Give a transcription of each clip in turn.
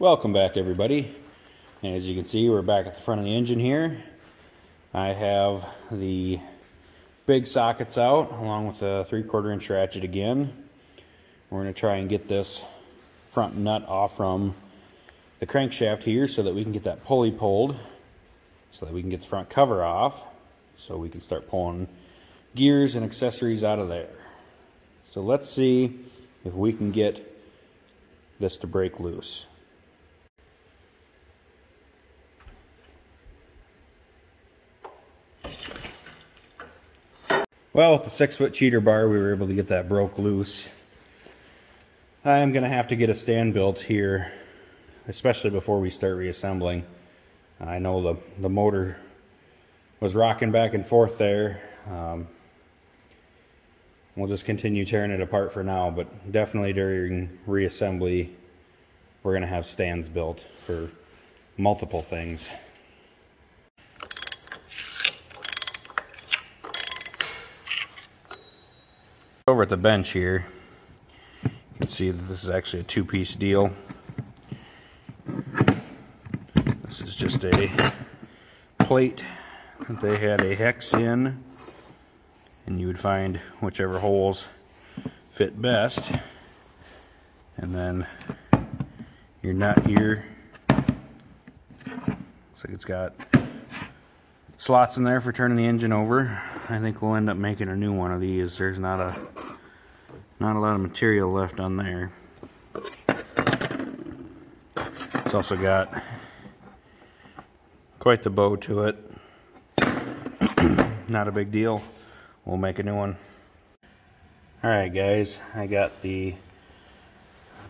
Welcome back everybody. And as you can see we're back at the front of the engine here. I have the big sockets out along with the 3 quarter inch ratchet again. We're going to try and get this front nut off from the crankshaft here so that we can get that pulley pulled so that we can get the front cover off so we can start pulling gears and accessories out of there. So let's see if we can get this to break loose. Well, with the six foot cheater bar, we were able to get that broke loose. I am going to have to get a stand built here, especially before we start reassembling. I know the, the motor was rocking back and forth there. Um, we'll just continue tearing it apart for now, but definitely during reassembly, we're going to have stands built for multiple things. Over at the bench here, you can see that this is actually a two-piece deal. This is just a plate that they had a hex in, and you would find whichever holes fit best. And then your nut here, looks like it's got slots in there for turning the engine over. I think we'll end up making a new one of these. There's not a not a lot of material left on there. It's also got quite the bow to it. not a big deal. We'll make a new one. Alright guys, I got the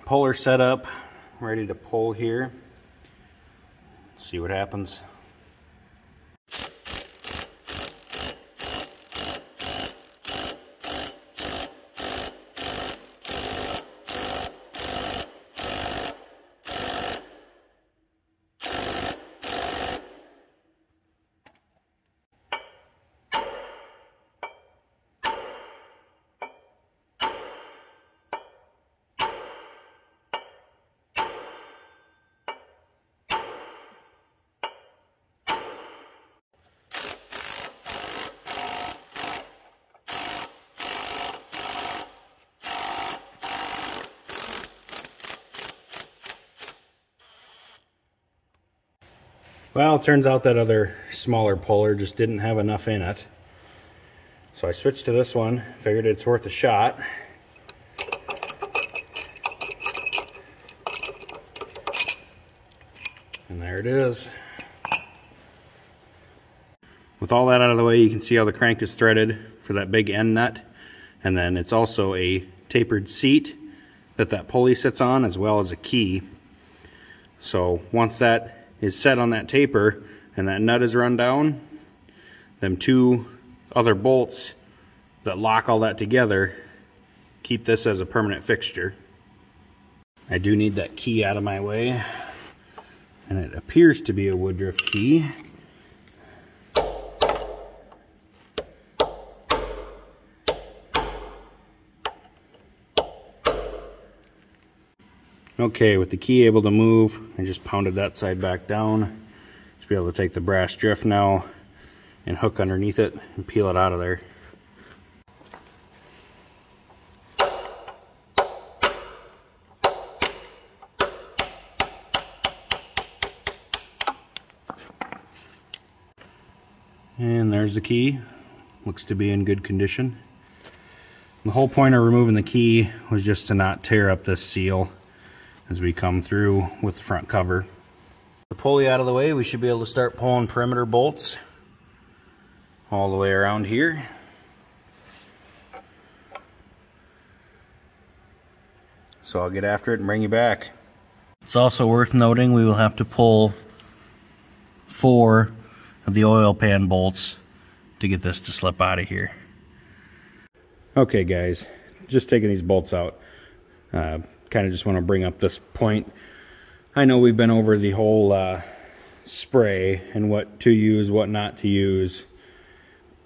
puller set up, ready to pull here. Let's see what happens. Well, it turns out that other smaller puller just didn't have enough in it. So I switched to this one, figured it's worth a shot. And there it is. With all that out of the way, you can see how the crank is threaded for that big end nut. And then it's also a tapered seat that that pulley sits on as well as a key. So once that is set on that taper and that nut is run down, them two other bolts that lock all that together keep this as a permanent fixture. I do need that key out of my way and it appears to be a Woodruff key. Okay, with the key able to move, I just pounded that side back down. Just be able to take the brass drift now and hook underneath it and peel it out of there. And there's the key. Looks to be in good condition. The whole point of removing the key was just to not tear up this seal as we come through with the front cover. The pulley out of the way, we should be able to start pulling perimeter bolts all the way around here. So I'll get after it and bring you back. It's also worth noting we will have to pull four of the oil pan bolts to get this to slip out of here. Okay guys, just taking these bolts out. Uh, kind of just want to bring up this point. I know we've been over the whole uh, spray and what to use, what not to use.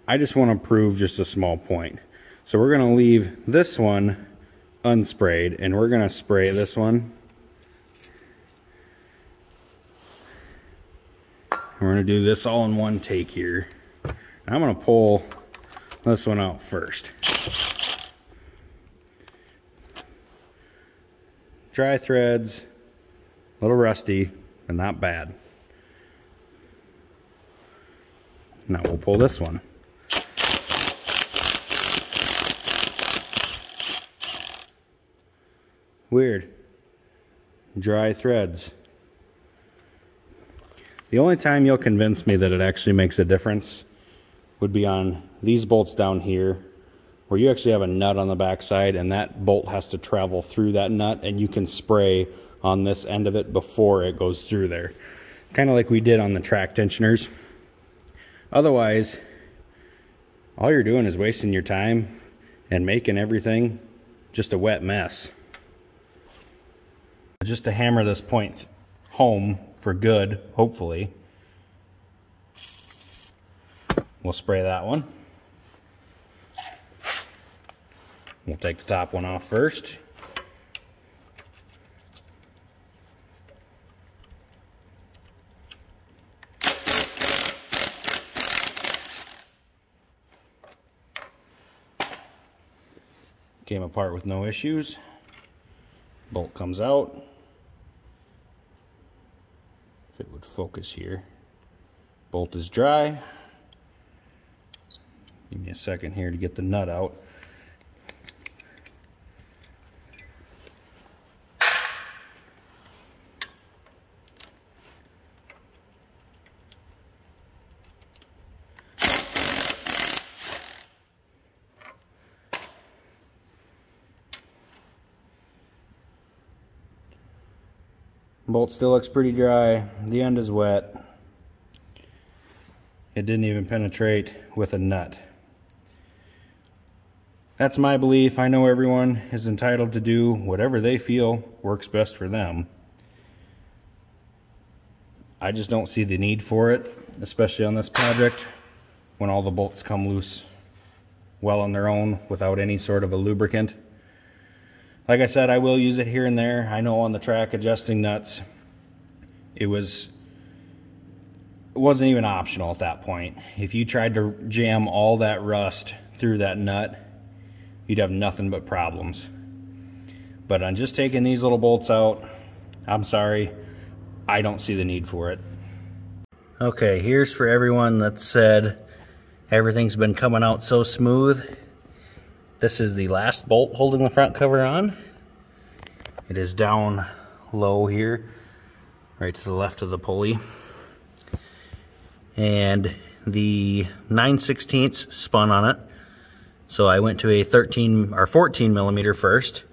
I just want to prove just a small point. So we're going to leave this one unsprayed and we're going to spray this one. We're going to do this all in one take here. And I'm going to pull this one out first. Dry threads, a little rusty, but not bad. Now we'll pull this one. Weird. Dry threads. The only time you'll convince me that it actually makes a difference would be on these bolts down here where you actually have a nut on the back side and that bolt has to travel through that nut and you can spray on this end of it before it goes through there. Kind of like we did on the track tensioners. Otherwise, all you're doing is wasting your time and making everything just a wet mess. Just to hammer this point home for good, hopefully. We'll spray that one. We'll take the top one off first. Came apart with no issues. Bolt comes out if it would focus here. Bolt is dry. Give me a second here to get the nut out. Bolt still looks pretty dry. The end is wet. It didn't even penetrate with a nut. That's my belief. I know everyone is entitled to do whatever they feel works best for them. I just don't see the need for it, especially on this project when all the bolts come loose well on their own without any sort of a lubricant. Like I said, I will use it here and there. I know on the track adjusting nuts, it was it wasn't even optional at that point. If you tried to jam all that rust through that nut, you'd have nothing but problems. But on just taking these little bolts out, I'm sorry, I don't see the need for it. Okay, here's for everyone that said everything's been coming out so smooth. This is the last bolt holding the front cover on. It is down low here, right to the left of the pulley. And the 9 16 spun on it. So I went to a 13 or 14 millimeter first,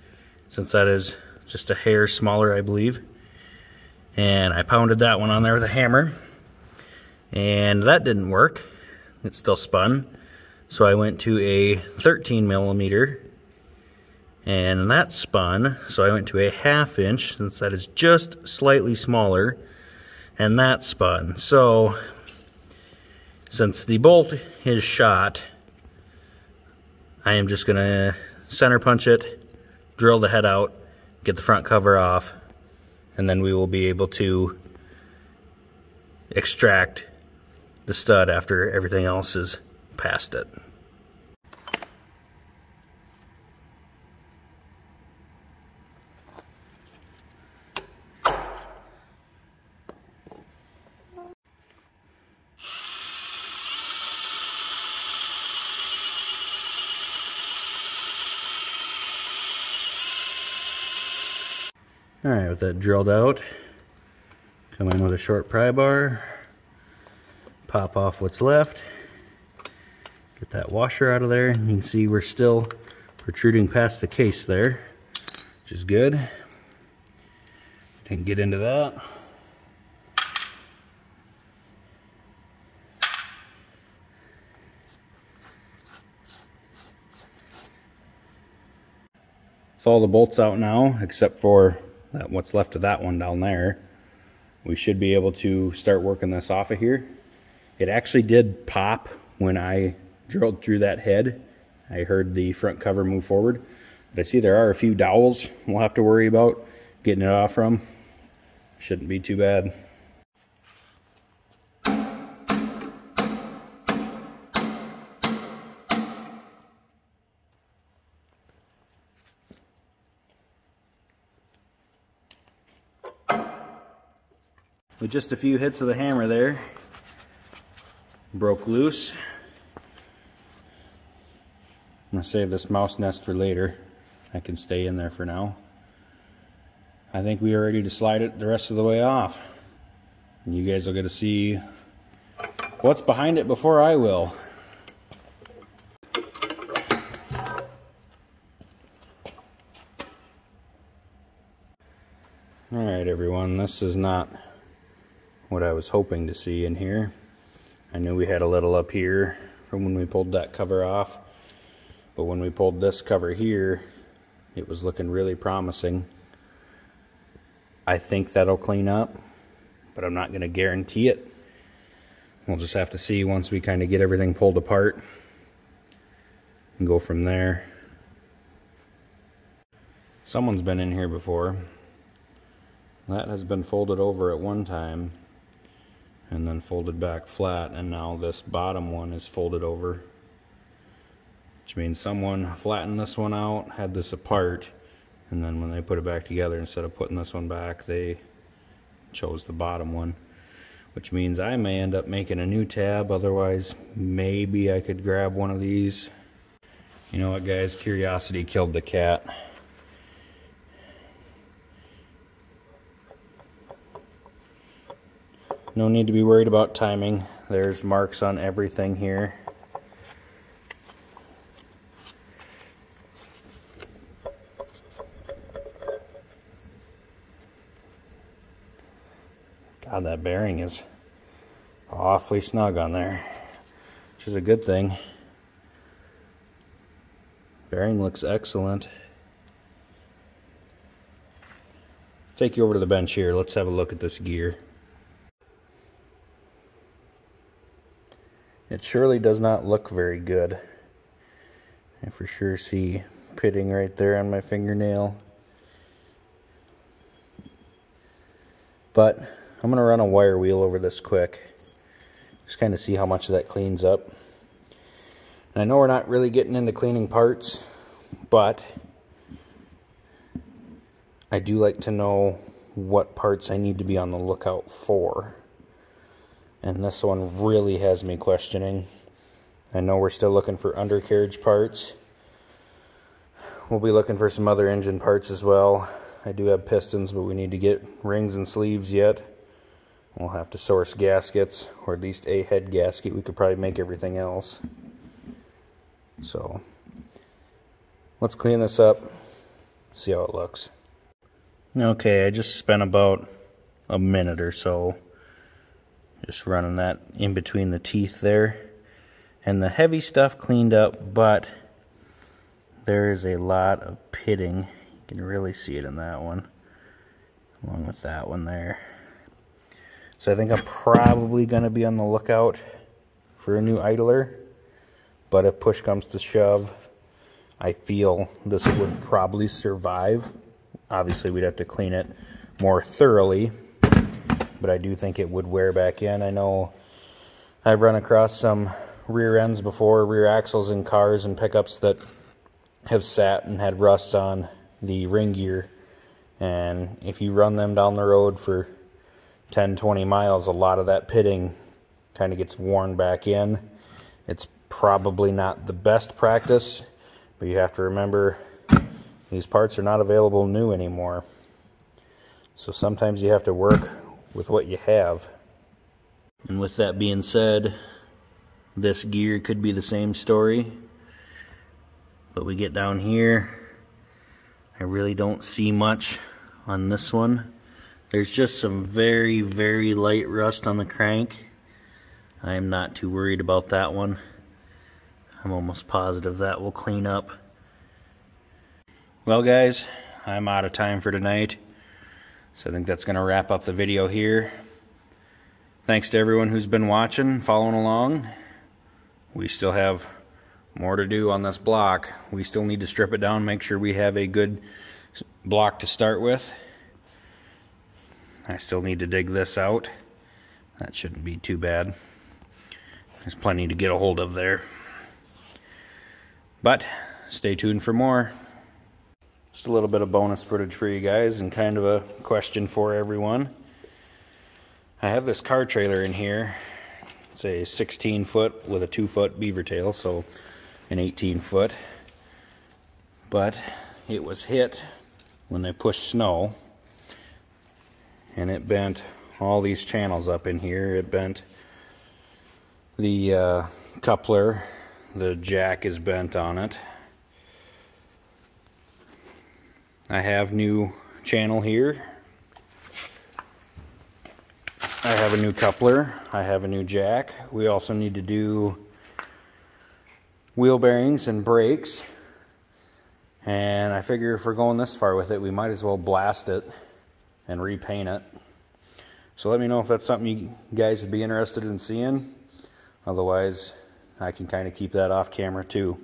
since that is just a hair smaller, I believe. And I pounded that one on there with a hammer. And that didn't work. It still spun. So I went to a 13 millimeter and that spun. So I went to a half inch since that is just slightly smaller and that spun. So since the bolt is shot, I am just gonna center punch it, drill the head out, get the front cover off, and then we will be able to extract the stud after everything else is past it. All right, with that drilled out, come in with a short pry bar, pop off what's left, Get that washer out of there. And you can see we're still protruding past the case there, which is good. Can get into that. So all the bolts out now, except for that, what's left of that one down there. We should be able to start working this off of here. It actually did pop when I drilled through that head. I heard the front cover move forward. But I see there are a few dowels we'll have to worry about getting it off from. Shouldn't be too bad. With just a few hits of the hammer there, broke loose. I'm gonna save this mouse nest for later. I can stay in there for now. I think we are ready to slide it the rest of the way off. And you guys will get to see what's behind it before I will. Alright everyone, this is not what I was hoping to see in here. I knew we had a little up here from when we pulled that cover off. But when we pulled this cover here, it was looking really promising. I think that'll clean up, but I'm not going to guarantee it. We'll just have to see once we kind of get everything pulled apart and go from there. Someone's been in here before. That has been folded over at one time and then folded back flat and now this bottom one is folded over which means someone flattened this one out had this apart and then when they put it back together instead of putting this one back they chose the bottom one which means I may end up making a new tab otherwise maybe I could grab one of these you know what guys curiosity killed the cat No need to be worried about timing. There's marks on everything here. God, that bearing is awfully snug on there, which is a good thing. Bearing looks excellent. Take you over to the bench here. Let's have a look at this gear. It surely does not look very good. I for sure see pitting right there on my fingernail. But I'm to run a wire wheel over this quick. Just kind of see how much of that cleans up. And I know we're not really getting into cleaning parts, but I do like to know what parts I need to be on the lookout for. And this one really has me questioning. I know we're still looking for undercarriage parts. We'll be looking for some other engine parts as well. I do have pistons, but we need to get rings and sleeves yet. We'll have to source gaskets, or at least a head gasket. We could probably make everything else. So, let's clean this up, see how it looks. Okay, I just spent about a minute or so just running that in between the teeth there. And the heavy stuff cleaned up, but there is a lot of pitting. You can really see it in that one, along with that one there. So I think I'm probably going to be on the lookout for a new idler. But if push comes to shove, I feel this would probably survive. Obviously, we'd have to clean it more thoroughly but I do think it would wear back in. I know I've run across some rear ends before, rear axles in cars and pickups that have sat and had rust on the ring gear. And if you run them down the road for 10, 20 miles, a lot of that pitting kind of gets worn back in. It's probably not the best practice, but you have to remember these parts are not available new anymore. So sometimes you have to work with what you have. And with that being said, this gear could be the same story. But we get down here, I really don't see much on this one. There's just some very, very light rust on the crank. I am not too worried about that one. I'm almost positive that will clean up. Well guys, I'm out of time for tonight. So I think that's going to wrap up the video here. Thanks to everyone who's been watching, following along. We still have more to do on this block. We still need to strip it down, make sure we have a good block to start with. I still need to dig this out. That shouldn't be too bad. There's plenty to get a hold of there. But stay tuned for more. Just a little bit of bonus footage for you guys and kind of a question for everyone. I have this car trailer in here. It's a 16 foot with a 2 foot beaver tail, so an 18 foot. But it was hit when they pushed snow and it bent all these channels up in here. It bent the uh, coupler, the jack is bent on it. I have new channel here I have a new coupler. I have a new jack. We also need to do wheel bearings and brakes. And I figure if we're going this far with it, we might as well blast it and repaint it. So let me know if that's something you guys would be interested in seeing. Otherwise, I can kind of keep that off camera too.